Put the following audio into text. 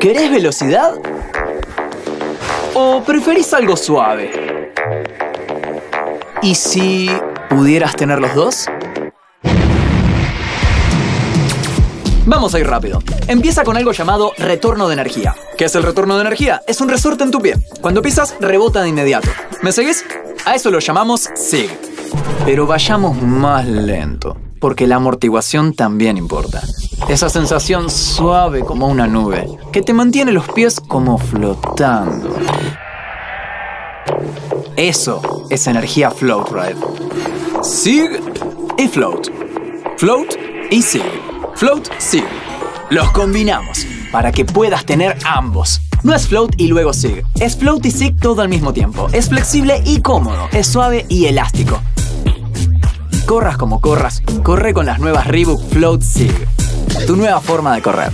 ¿Querés velocidad? ¿O preferís algo suave? ¿Y si pudieras tener los dos? Vamos a ir rápido. Empieza con algo llamado retorno de energía. ¿Qué es el retorno de energía? Es un resorte en tu pie. Cuando pisas, rebota de inmediato. ¿Me seguís? A eso lo llamamos SIG. Pero vayamos más lento, porque la amortiguación también importa. Esa sensación suave como una nube, que te mantiene los pies como flotando. Eso es energía Float Ride. SIG y Float. Float y SIG. Float, SIG. Los combinamos para que puedas tener ambos. No es float y luego SIG. Es float y SIG todo al mismo tiempo. Es flexible y cómodo. Es suave y elástico. Corras como corras, corre con las nuevas Reebok Float SIG. Tu nueva forma de correr.